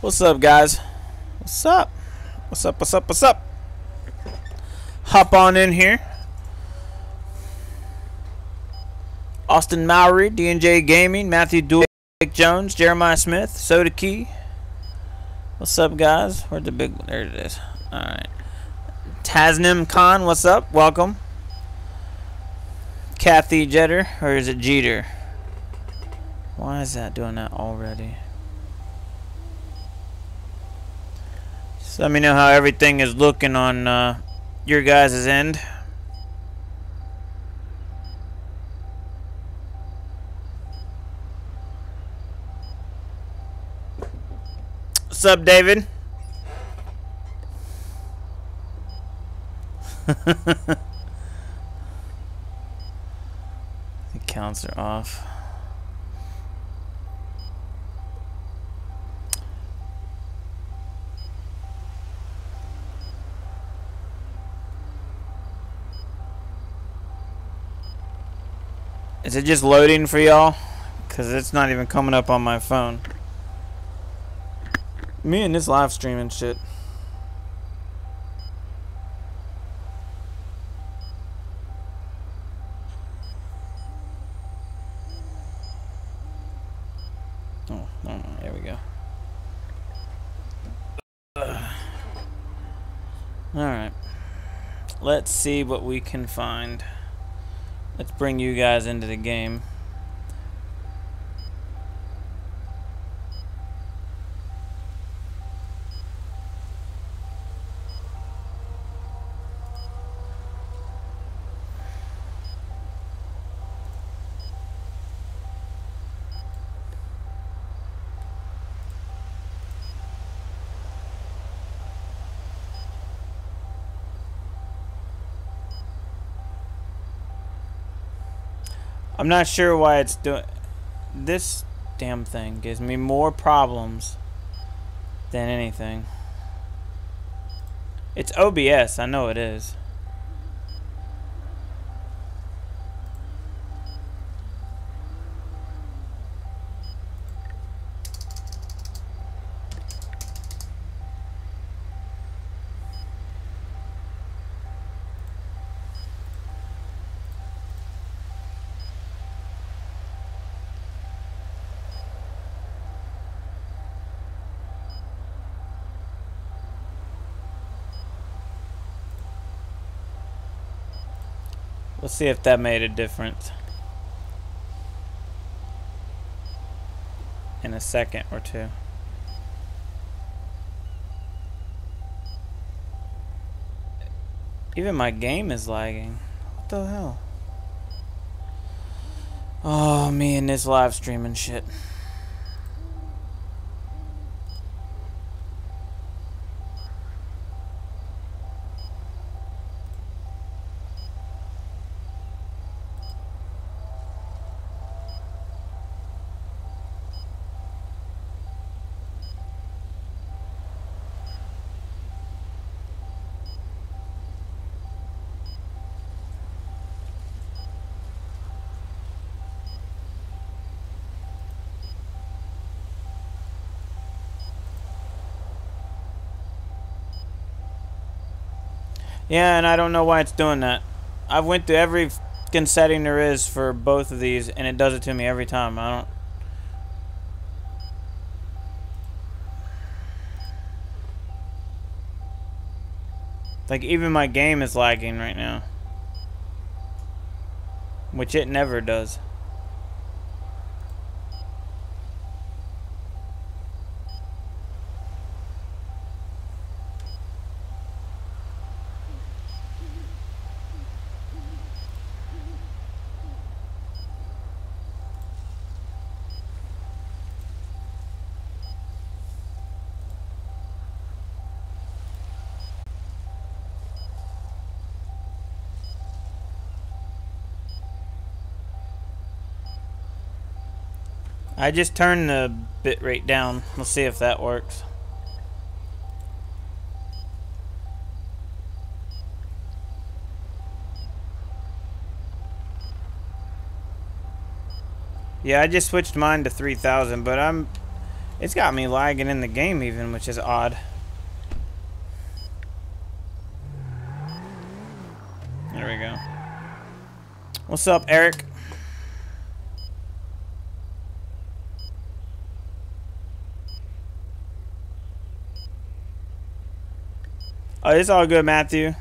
What's up, guys? What's up? What's up? What's up? What's up? Hop on in here. Austin Mowry, D&J Gaming, Matthew Dewey, Jake Jones, Jeremiah Smith, Soda Key. What's up, guys? Where's the big one? There it is. All right. Tasnim Khan, what's up? Welcome. Kathy Jeter, or is it Jeter? Why is that doing that already? Just let me know how everything is looking on uh, your guys' end. What's up, David? the counts are off. Is it just loading for y'all? Because it's not even coming up on my phone. Me and this live streaming shit. Oh, no, there we go. Alright. Let's see what we can find. Let's bring you guys into the game. I'm not sure why it's doing... This damn thing gives me more problems than anything. It's OBS, I know it is. See if that made a difference. In a second or two. Even my game is lagging. What the hell? Oh, me and this live streaming shit. Yeah, and I don't know why it's doing that. I've went through every setting there is for both of these, and it does it to me every time. I don't... Like, even my game is lagging right now. Which it never does. I just turned the bit rate down. Let's see if that works. Yeah, I just switched mine to 3000, but I'm It's got me lagging in the game even, which is odd. There we go. What's up, Eric? Oh, it's all good, Matthew.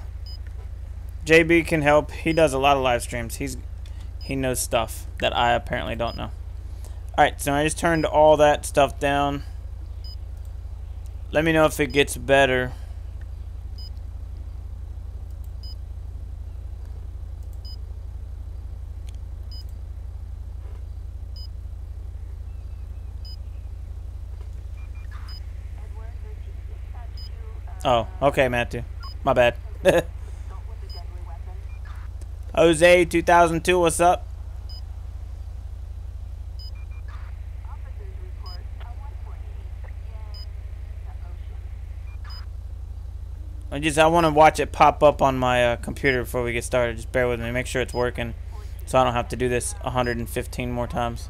JB can help. He does a lot of live streams. He's he knows stuff that I apparently don't know. Alright, so I just turned all that stuff down. Let me know if it gets better. Oh, okay, Matthew. My bad. Jose 2002, what's up? I just I want to watch it pop up on my uh, computer before we get started. Just bear with me. Make sure it's working, so I don't have to do this 115 more times.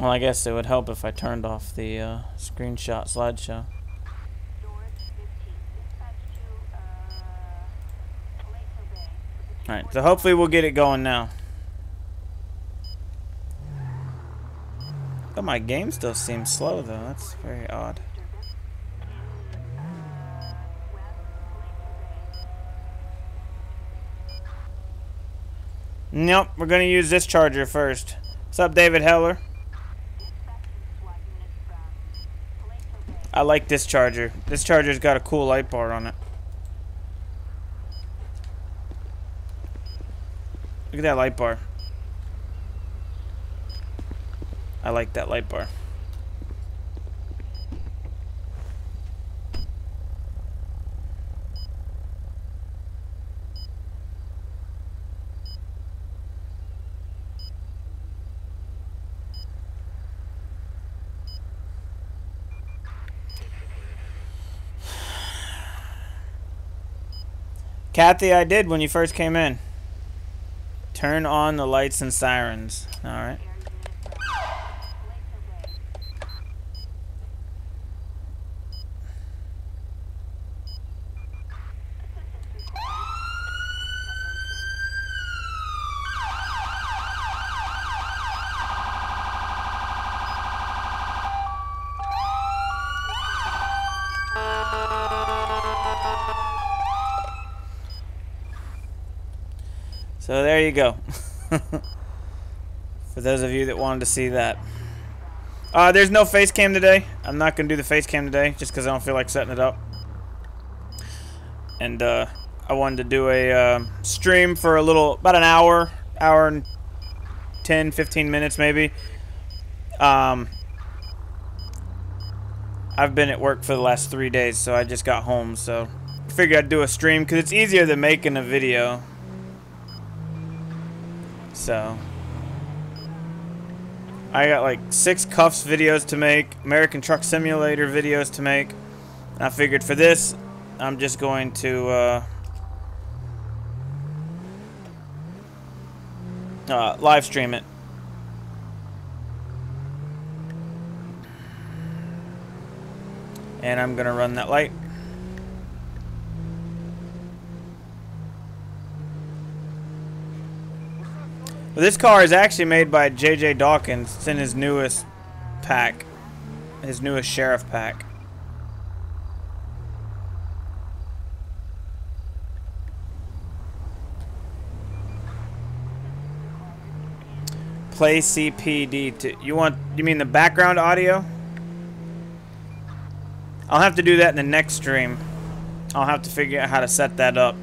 Well, I guess it would help if I turned off the uh, screenshot slideshow. Alright, so hopefully we'll get it going now. But my game still seems slow though, that's very odd. Nope, we're gonna use this charger first. What's up, David Heller? I like this charger. This charger's got a cool light bar on it. Look at that light bar. I like that light bar. Kathy, I did when you first came in. Turn on the lights and sirens. Alright. So there you go. For those of you that wanted to see that. Uh, there's no face cam today. I'm not going to do the face cam today just because I don't feel like setting it up. And uh, I wanted to do a uh, stream for a little, about an hour, hour and 10, 15 minutes maybe. Um, I've been at work for the last three days, so I just got home, so I figured I'd do a stream because it's easier than making a video. So I got like six cuffs videos to make, American Truck Simulator videos to make. I figured for this, I'm just going to uh, uh, live stream it. And I'm going to run that light. This car is actually made by J.J. Dawkins. It's in his newest pack. His newest Sheriff pack. Play CPD to you want you mean the background audio? I'll have to do that in the next stream. I'll have to figure out how to set that up.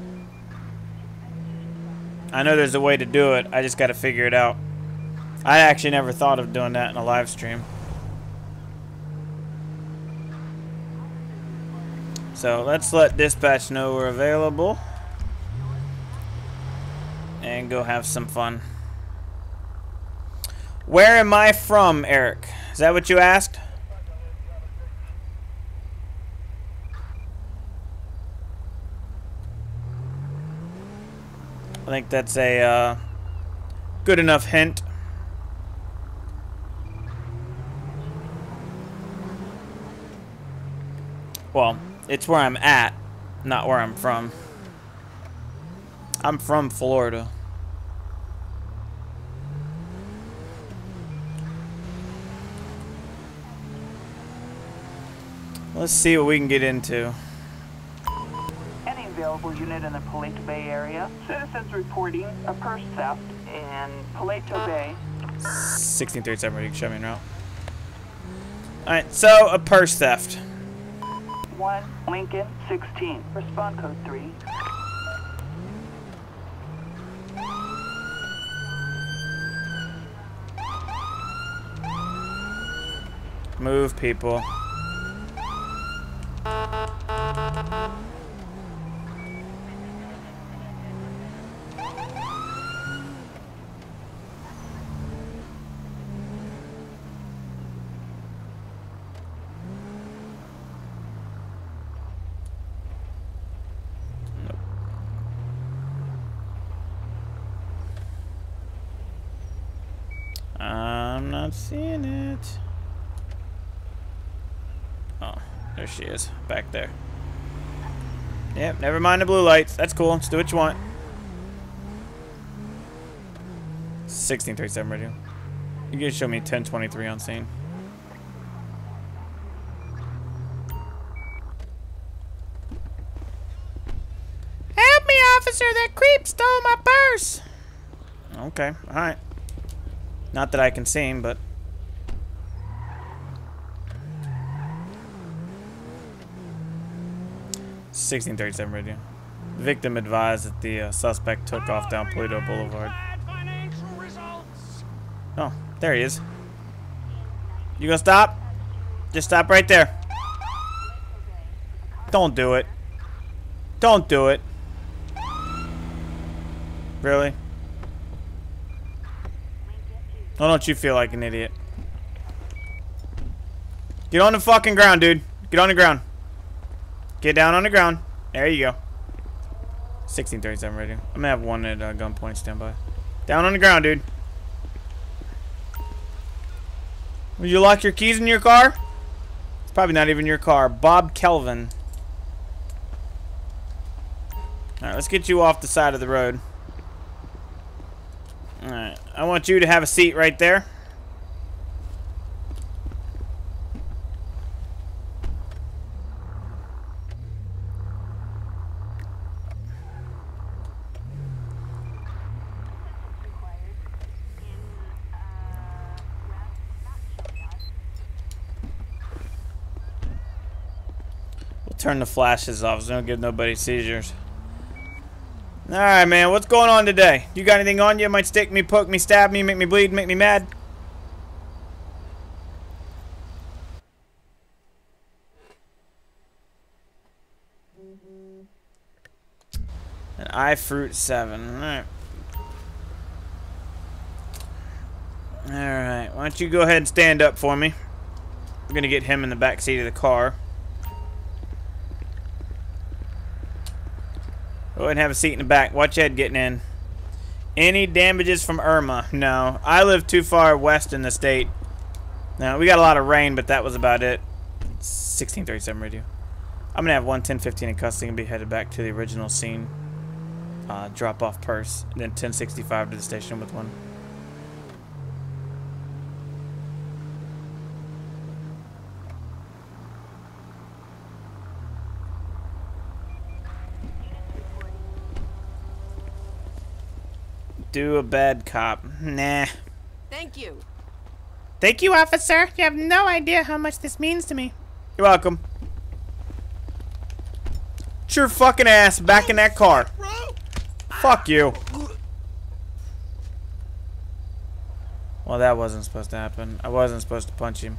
I know there's a way to do it. I just got to figure it out. I actually never thought of doing that in a live stream. So let's let dispatch know we're available. And go have some fun. Where am I from, Eric? Is that what you asked? think that's a uh, good enough hint. Well, it's where I'm at, not where I'm from. I'm from Florida. Let's see what we can get into. Any available unit in the Paleto Bay area. Citizens reporting a purse theft in Paleto uh. Bay. 1637 ready, show me en route. Alright, so a purse theft. 1 Lincoln 16. Respond code 3. Move people. I'm not seeing it. Oh, there she is, back there. Yep, never mind the blue lights. That's cool. Let's do what you want. 1637 radio. You can show me 1023 on scene. Help me, officer! That creep stole my purse! Okay, alright. Not that I can see him, but... Sixteen thirty-seven radio. The victim advised that the uh, suspect took off down Paleto Boulevard. Oh, there he is. You gonna stop? Just stop right there. Don't do it. Don't do it. Really? Why don't you feel like an idiot? Get on the fucking ground, dude. Get on the ground. Get down on the ground. There you go. 1637 radio. I'm gonna have one at uh, gunpoint standby. Down on the ground, dude. Will you lock your keys in your car? It's probably not even your car. Bob Kelvin. Alright, let's get you off the side of the road. Alright, I want you to have a seat right there. We'll turn the flashes off so don't give nobody seizures. Alright, man. What's going on today? You got anything on you? Might stick me, poke me, stab me, make me bleed, make me mad? An iFruit 7. Alright. Alright. Why don't you go ahead and stand up for me? We're going to get him in the back seat of the car. Go ahead and have a seat in the back. Watch Ed getting in. Any damages from Irma? No. I live too far west in the state. No, we got a lot of rain, but that was about it. 1637 radio. I'm going to have one 1015 in custody and be headed back to the original scene. Uh, drop off purse. And then 1065 to the station with one. Do a bad cop. Nah. Thank you. Thank you, officer. You have no idea how much this means to me. You're welcome. Get your fucking ass back in that car. Fuck you. Well, that wasn't supposed to happen. I wasn't supposed to punch him.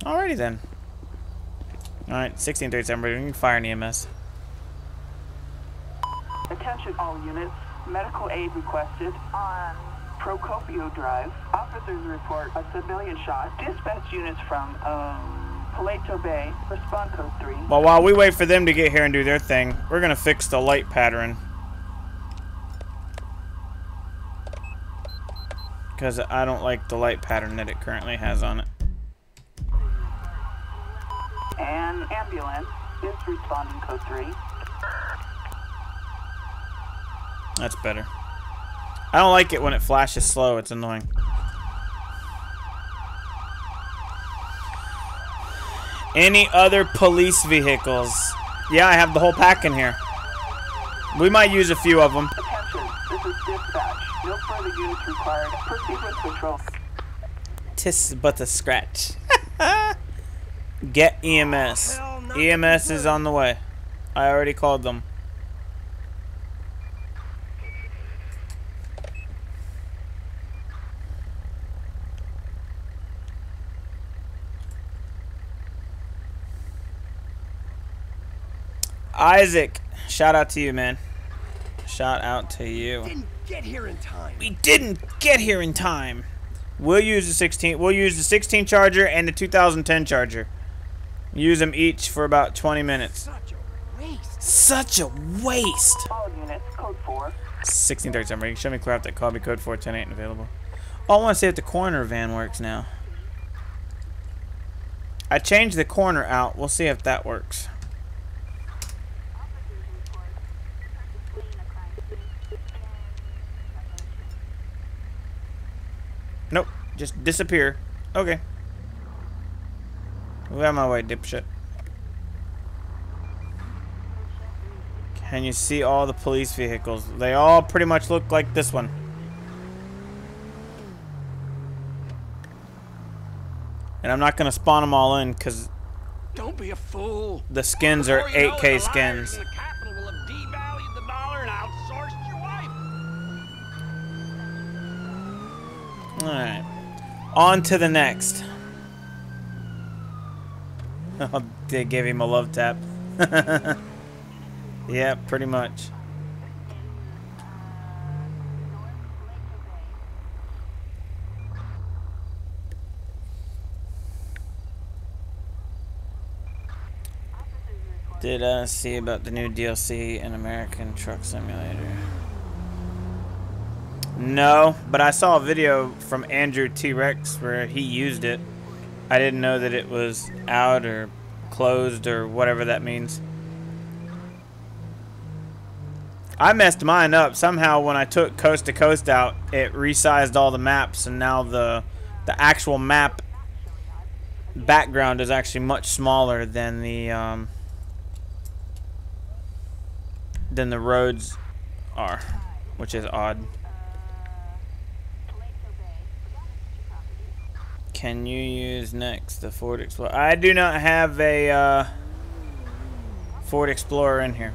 Alrighty then. Alright, 1637, we can fire an EMS. Attention all units. Medical aid requested on Procopio Drive. Officers report a civilian shot. Dispatch units from um, Paleto Bay. Respond code 3. Well, while we wait for them to get here and do their thing, we're gonna fix the light pattern. Because I don't like the light pattern that it currently has on it. And ambulance is responding code 3. That's better. I don't like it when it flashes slow. It's annoying. Any other police vehicles? Yeah, I have the whole pack in here. We might use a few of them. Attention, this is dispatch. No further units required. Proceed with patrol. Tis but a scratch. Get EMS. EMS is on the way. I already called them. Isaac, shout out to you, man. Shout out to you. We didn't get here in time. We didn't get here in time. We'll use the 16. We'll use the 16 charger and the 2010 charger. Use them each for about 20 minutes. Such a waste. Such a waste. All units, code 4. 1637. Show me clear out that call me code 410 ain't available. Oh, I want to see if the corner van works now. I changed the corner out. We'll see if that works. Nope. Just disappear. Okay. Move out of my way, dipshit. Can you see all the police vehicles? They all pretty much look like this one. And I'm not going to spawn them all in because Don't be a fool. the skins are Before you know it, 8k skins. in The capital will have devalued the dollar and outsourced your wife. Alright. On to the next. Oh, they gave him a love tap. yeah, pretty much. Did I see about the new DLC in American Truck Simulator? No, but I saw a video from Andrew T Rex where he used it. I didn't know that it was out or closed or whatever that means. I messed mine up somehow when I took Coast to Coast out. It resized all the maps, and now the the actual map background is actually much smaller than the um, than the roads are, which is odd. Can you use next the Ford Explorer? I do not have a uh, Ford Explorer in here.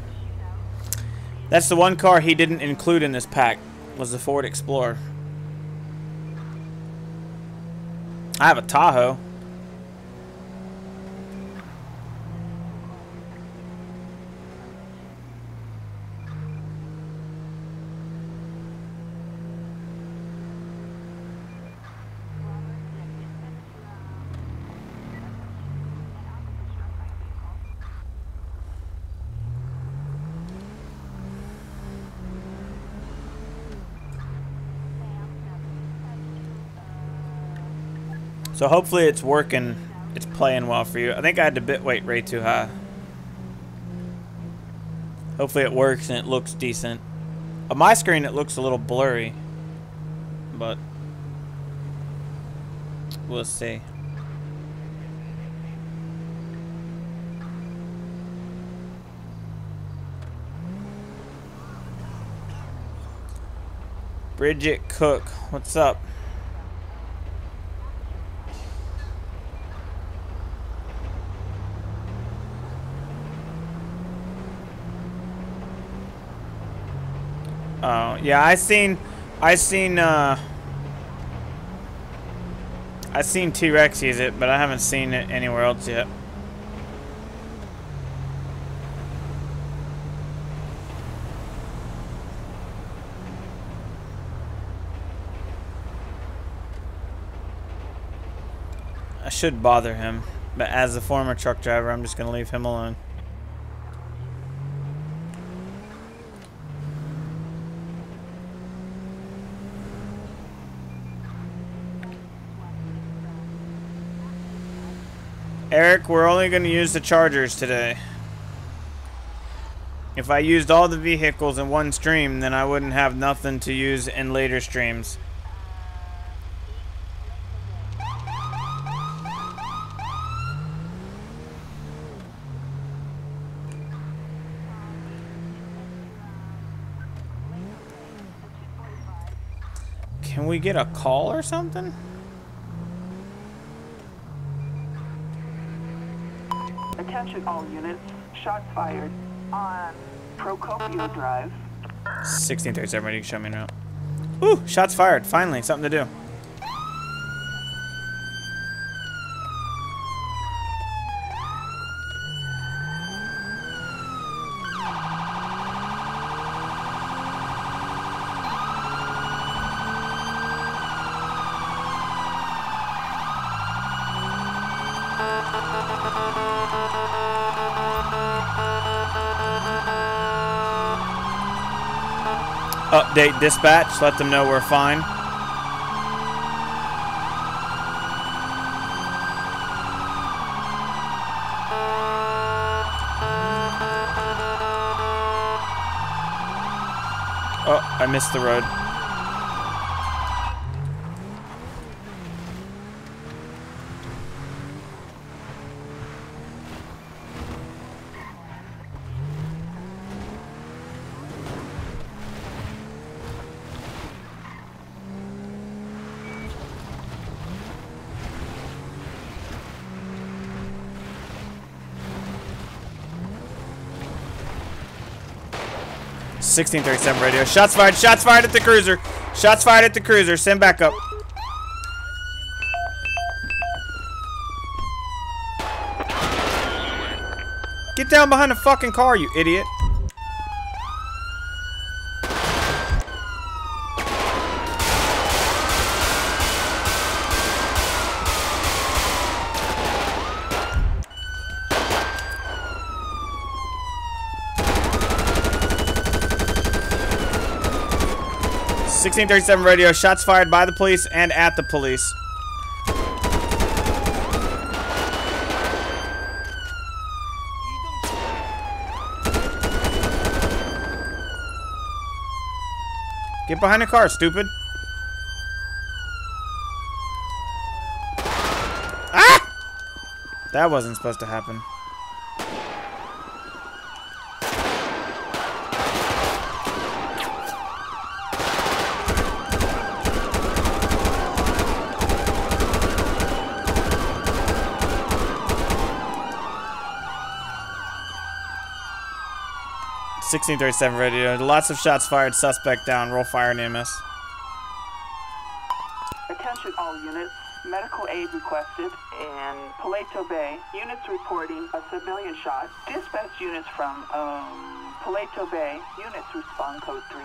That's the one car he didn't include in this pack was the Ford Explorer. I have a Tahoe. So hopefully it's working. It's playing well for you. I think I had the bit rate way too high. Hopefully it works and it looks decent. On my screen it looks a little blurry. But we'll see. Bridget Cook, what's up? Oh, yeah, I seen I seen uh I seen T-Rex use it, but I haven't seen it anywhere else yet. I should bother him, but as a former truck driver, I'm just going to leave him alone. Eric, we're only going to use the chargers today. If I used all the vehicles in one stream, then I wouldn't have nothing to use in later streams. Can we get a call or something? Attention all units. Shots fired on Procopio Drive. 1637, ready to show me now. Ooh, shots fired. Finally, something to do. Update dispatch, let them know we're fine. Oh, I missed the road. Sixteen thirty-seven radio. Shots fired. Shots fired at the cruiser. Shots fired at the cruiser. Send back up. Get down behind the fucking car, you idiot. Sixteen thirty-seven radio. Shots fired by the police and at the police. Get behind the car, stupid. Ah! That wasn't supposed to happen. Sixteen thirty-seven radio. Lots of shots fired. Suspect down. Roll fire and EMS. Attention all units. Medical aid requested in Paleto Bay. Units reporting a civilian shot. Dispatch units from um, Paleto Bay. Units respond code 3.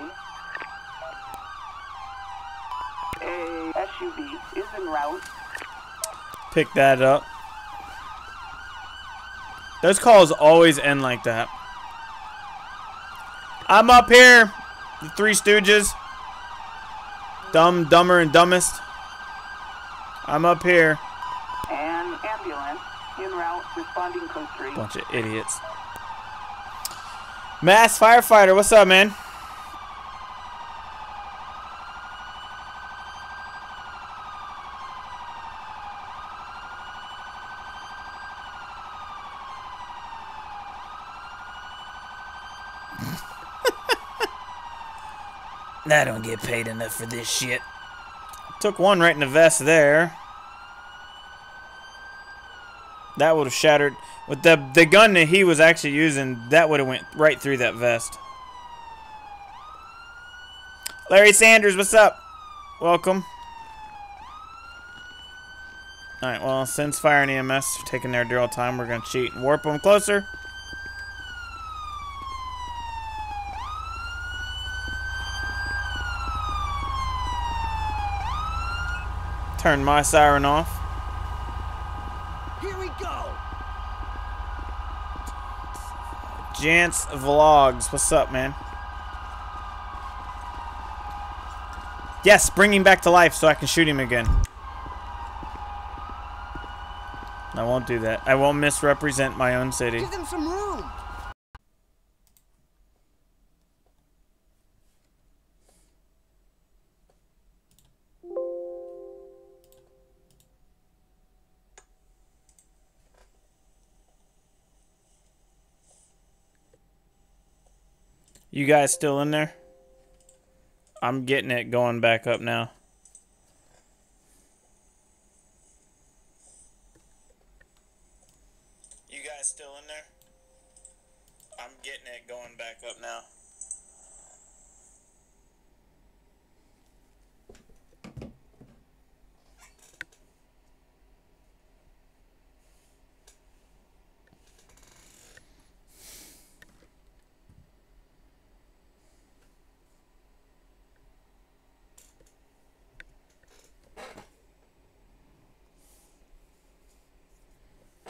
A SUV is en route. Pick that up. Those calls always end like that. I'm up here. The Three Stooges. Dumb, Dumber, and Dumbest. I'm up here. An ambulance en route responding code 3. Bunch of idiots. Mass firefighter, what's up, man? I don't get paid enough for this shit. Took one right in the vest there. That would have shattered. With the the gun that he was actually using, that would have went right through that vest. Larry Sanders, what's up? Welcome. Alright, well, since Fire and EMS are taking their old time, we're going to cheat and warp them closer. Turn my siren off. Here we go. Jance Vlogs, what's up, man? Yes, bring him back to life so I can shoot him again. I won't do that. I won't misrepresent my own city. Give them some room. You guys still in there? I'm getting it going back up now. You guys still in there? I'm getting it going back up now.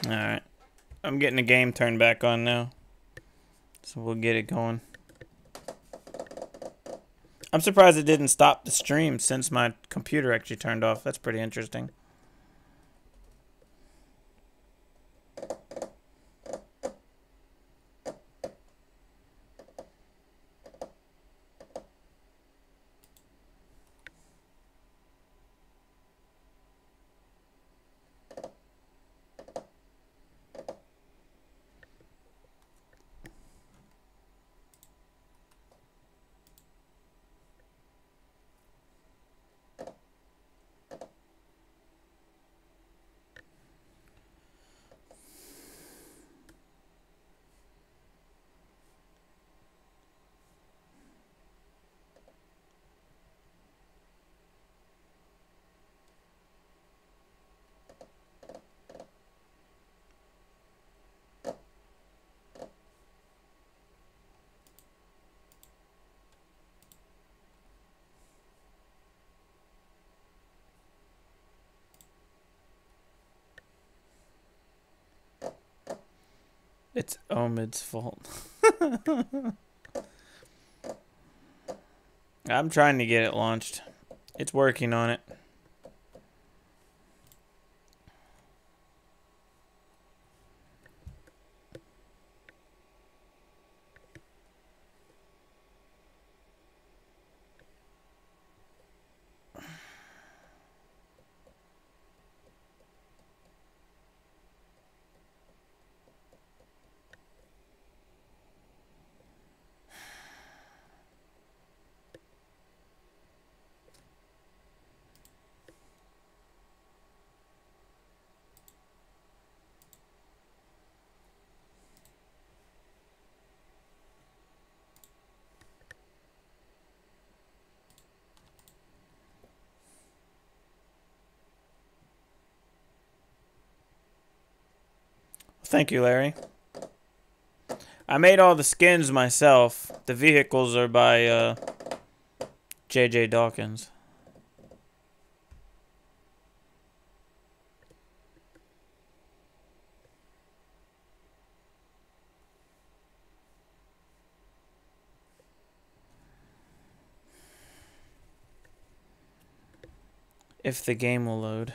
Alright. I'm getting the game turned back on now. So we'll get it going. I'm surprised it didn't stop the stream since my computer actually turned off. That's pretty interesting. It's Omid's fault. I'm trying to get it launched. It's working on it. Thank you, Larry. I made all the skins myself. The vehicles are by uh, J.J. Dawkins. If the game will load.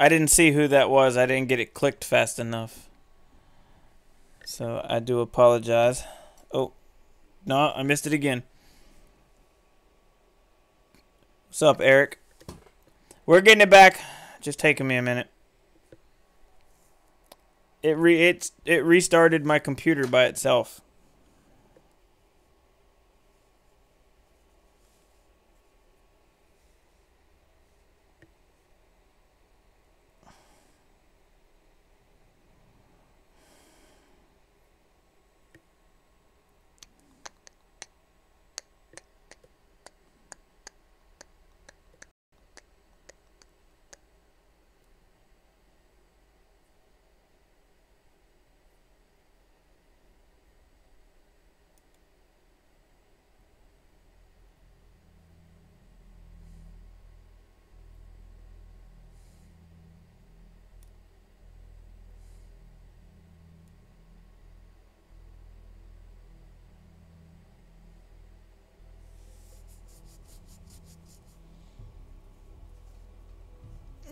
I didn't see who that was. I didn't get it clicked fast enough. So I do apologize. Oh, no, I missed it again. What's up, Eric? We're getting it back. Just taking me a minute. It re it it restarted my computer by itself.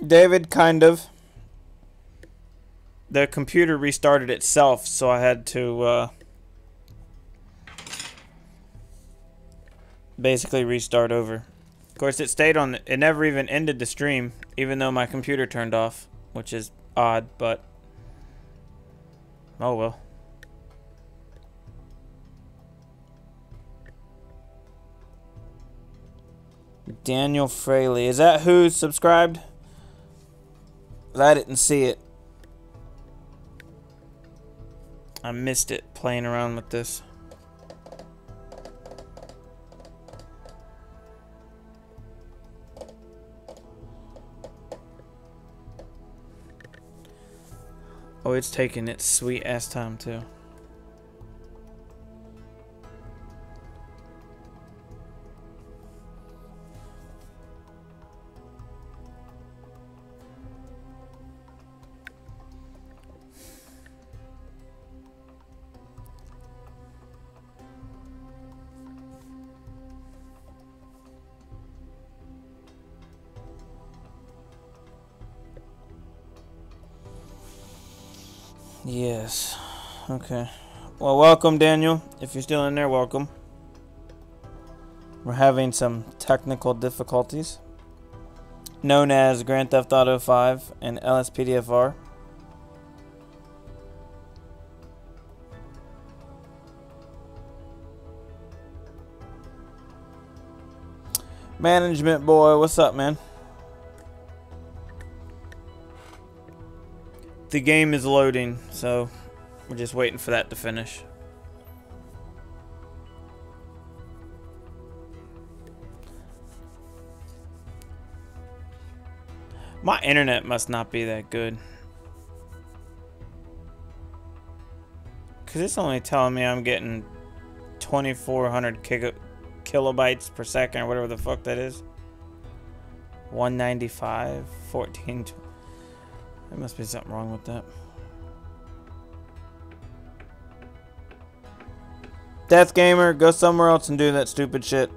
David, kind of. The computer restarted itself, so I had to uh, basically restart over. Of course, it stayed on. It never even ended the stream, even though my computer turned off, which is odd, but oh well. Daniel Fraley. Is that who subscribed? I didn't see it. I missed it playing around with this. Oh, it's taking its sweet ass time too. Okay. Well, welcome, Daniel. If you're still in there, welcome. We're having some technical difficulties, known as Grand Theft Auto 5 and LSPDFR. Management boy, what's up, man? The game is loading, so we're just waiting for that to finish. My internet must not be that good. Because it's only telling me I'm getting 2400 kilobytes per second or whatever the fuck that is. 195, 14. There must be something wrong with that. Death Gamer, go somewhere else and do that stupid shit.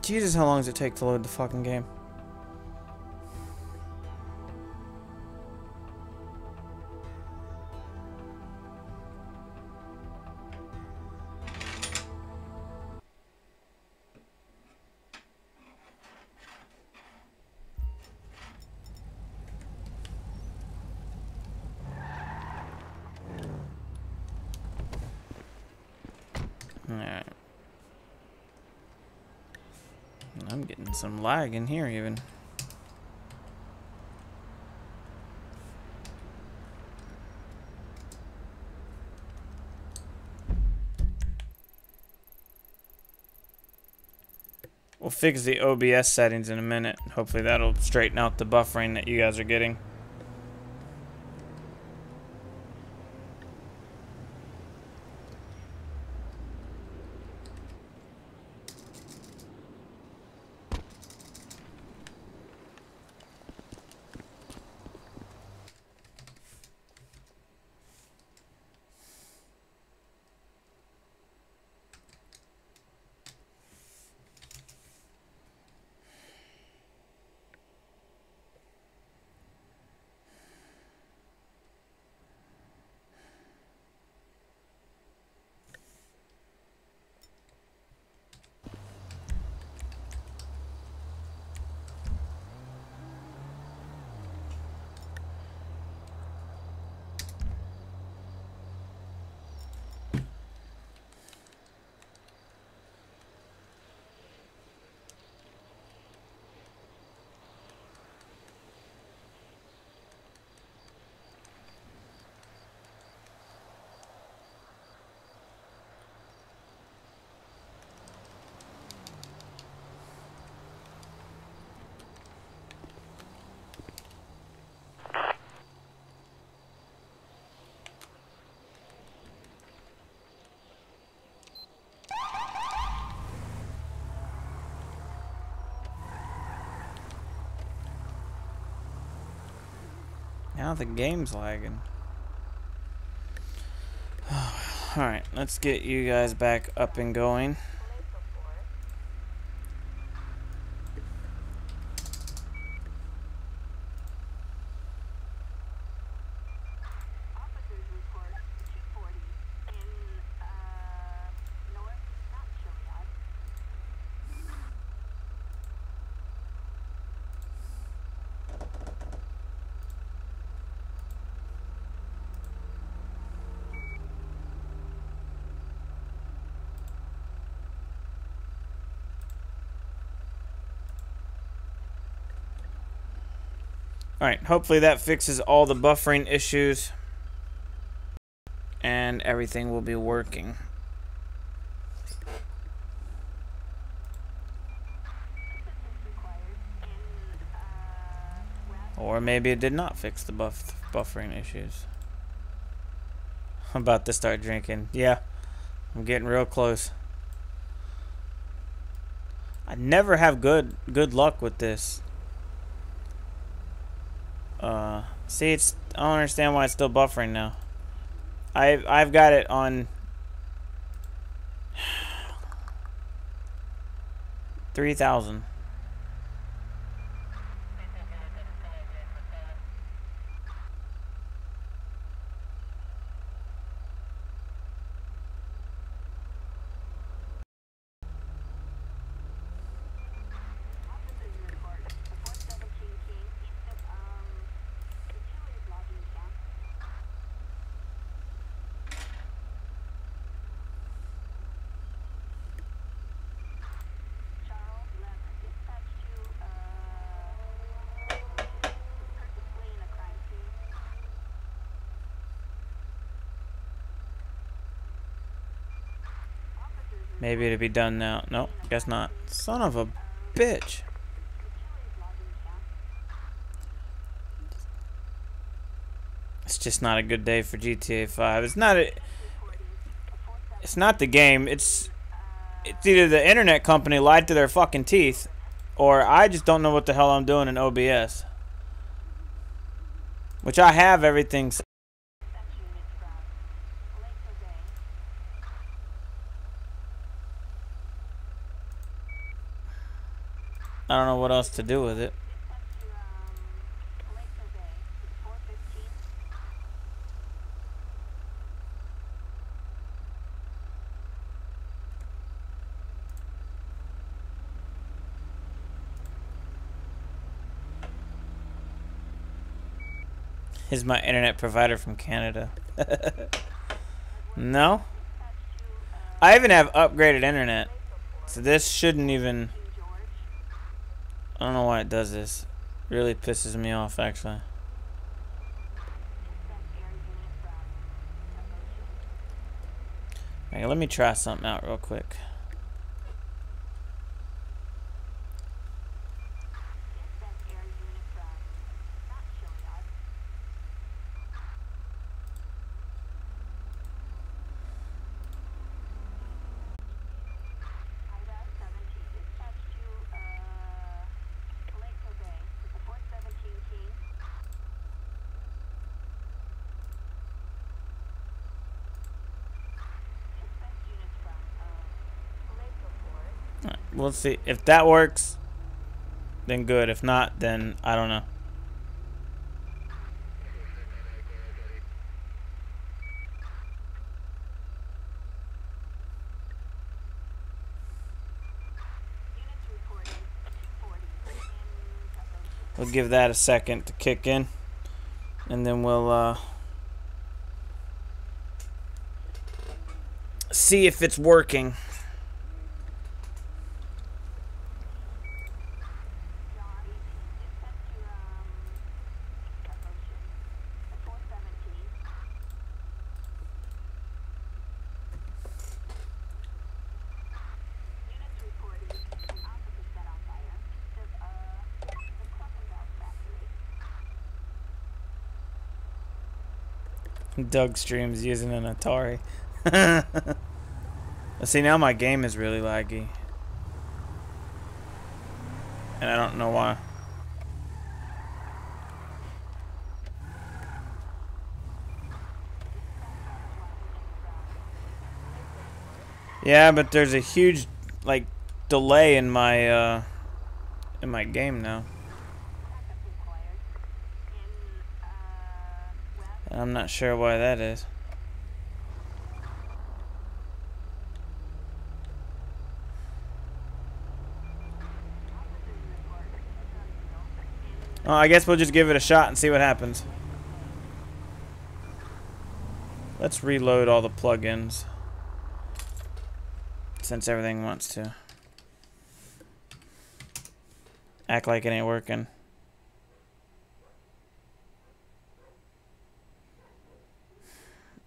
Jesus, how long does it take to load the fucking game? Some lag in here even. We'll fix the OBS settings in a minute. Hopefully that'll straighten out the buffering that you guys are getting. Now the game's lagging. Alright, let's get you guys back up and going. Alright, hopefully that fixes all the buffering issues. And everything will be working. Or maybe it did not fix the buff buffering issues. I'm about to start drinking. Yeah, I'm getting real close. I never have good good luck with this. Uh, see, it's I don't understand why it's still buffering now. I've I've got it on three thousand. Officers report the 417 King east of, um, the Chili's logging camp. Charles Lemon, dispatch to, uh, person fleeing a crime scene. Officers Maybe it'll be done now. Nope, guess not. Son of a bitch. It's just not a good day for GTA 5. It's not a, it's not the game. It's it's either the internet company lied to their fucking teeth or I just don't know what the hell I'm doing in OBS. Which I have everything I don't know what else to do with it. Is my internet provider from Canada? no? I even have upgraded internet. So this shouldn't even I don't know why it does this. Really pisses me off actually. Okay, let me try something out real quick. Alright, We'll see. If that works, then good. If not, then I don't know. We'll give that a second to kick in. And then we'll uh, see if it's working. Doug streams using an Atari. See, now my game is really laggy. And I don't know why. Yeah, but there's a huge, like, delay in my, uh, in my game now. I'm not sure why that is. Oh, I guess we'll just give it a shot and see what happens. Let's reload all the plugins since everything wants to act like it ain't working.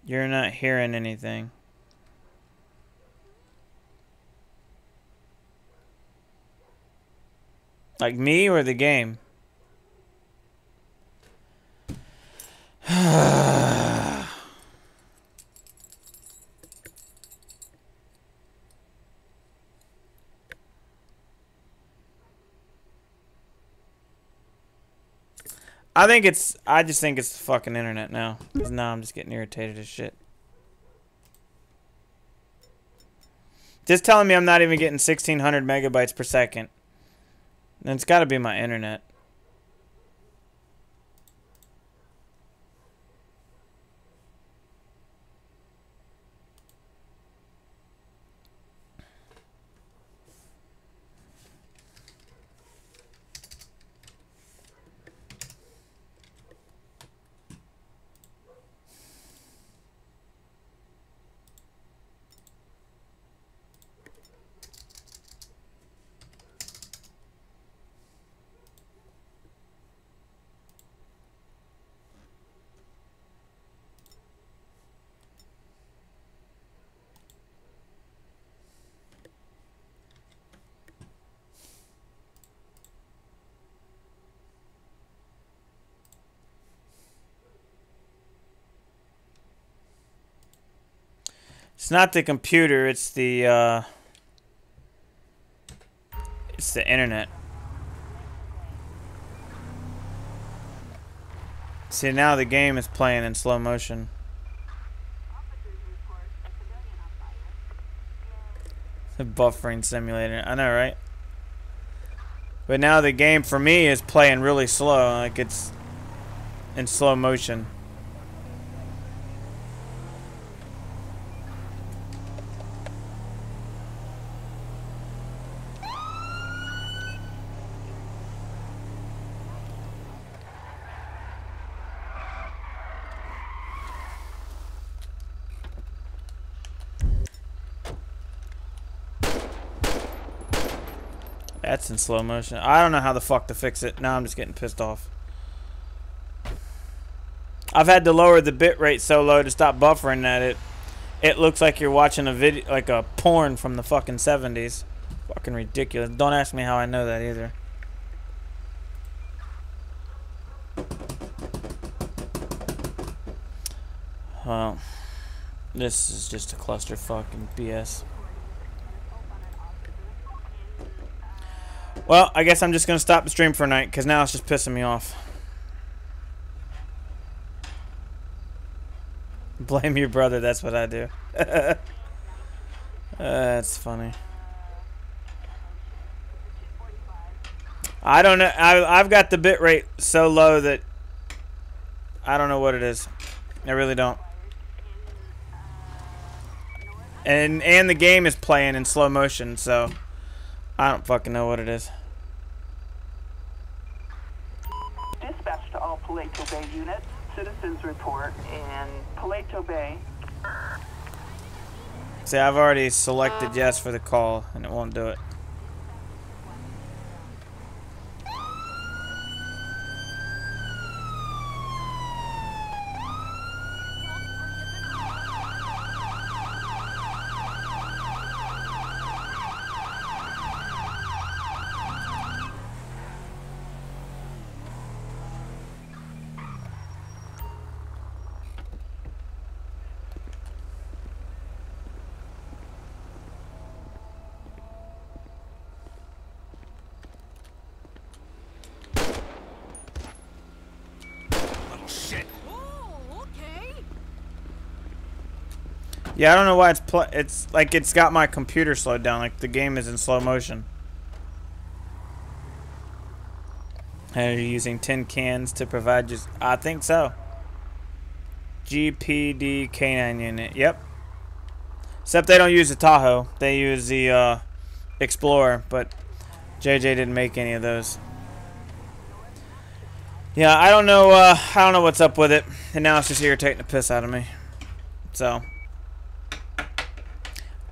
You're not hearing anything. Like me or the game? I think it's. I just think it's the fucking internet now. Cause now I'm just getting irritated as shit. Just telling me I'm not even getting 1600 megabytes per second. Then it's got to be my internet. It's not the computer, it's the uh it's the internet. See now the game is playing in slow motion. The buffering simulator. I know, right? But now the game for me is playing really slow, like it's in slow motion. That's in slow motion. I don't know how the fuck to fix it. Now I'm just getting pissed off. I've had to lower the bit rate so low to stop buffering that it it looks like you're watching a video like a porn from the fucking 70s. Fucking ridiculous. Don't ask me how I know that either. Well, this is just a cluster fucking BS. Well, I guess I'm just going to stop the stream for a night because now it's just pissing me off. Blame your brother, that's what I do. uh, that's funny. I don't know. I, I've got the bit rate so low that I don't know what it is. I really don't. And and the game is playing in slow motion, so I don't fucking know what it is. Dispatch to all Paleto Bay units. Citizens report in Paleto Bay. See, I've already selected uh, yes for the call, and it won't do it. Yeah, I don't know why it's pl- it's like it's got my computer slowed down. Like the game is in slow motion. Are you using tin cans to provide just? I think so. GPD K9 unit. Yep. Except they don't use the Tahoe. They use the uh, Explorer, but JJ didn't make any of those. Yeah, I don't know. Uh, I don't know what's up with it, and now it's just irritating the piss out of me. So,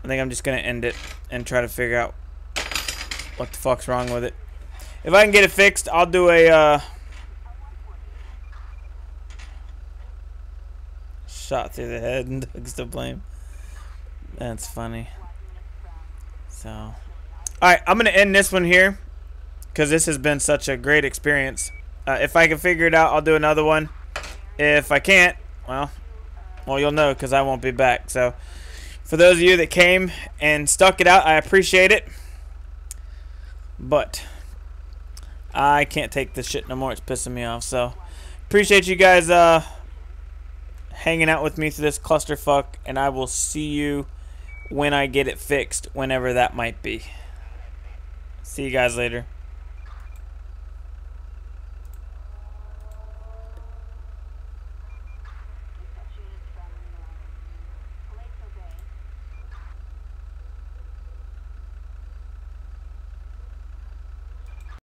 I think I'm just gonna end it and try to figure out what the fuck's wrong with it. If I can get it fixed, I'll do a uh, shot through the head and Doug's to blame. That's funny. So, all right, I'm gonna end this one here because this has been such a great experience. Uh, if I can figure it out, I'll do another one. If I can't, well, well, you'll know because I won't be back. So, for those of you that came and stuck it out, I appreciate it. But I can't take this shit no more. It's pissing me off. So, appreciate you guys uh, hanging out with me through this clusterfuck, and I will see you when I get it fixed, whenever that might be. See you guys later.